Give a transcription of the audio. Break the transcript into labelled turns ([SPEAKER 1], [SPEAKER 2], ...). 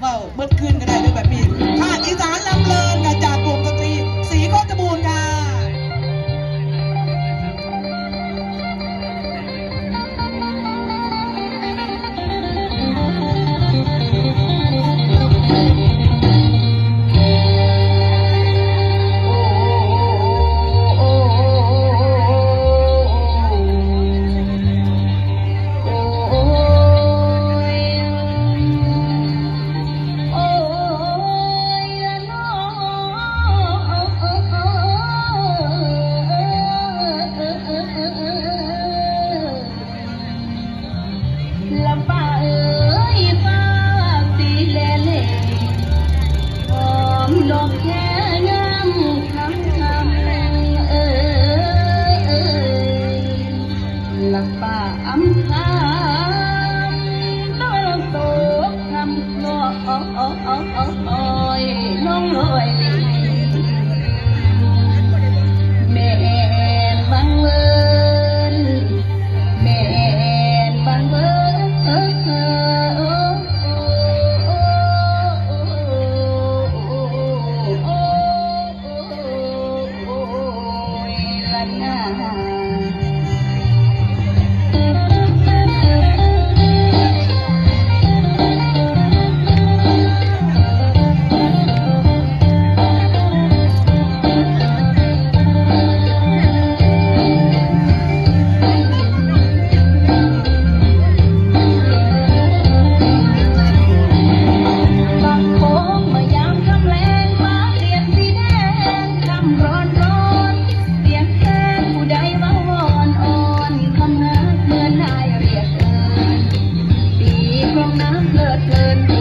[SPEAKER 1] เบาเบิดขึ้นก็ได้
[SPEAKER 2] Thank you.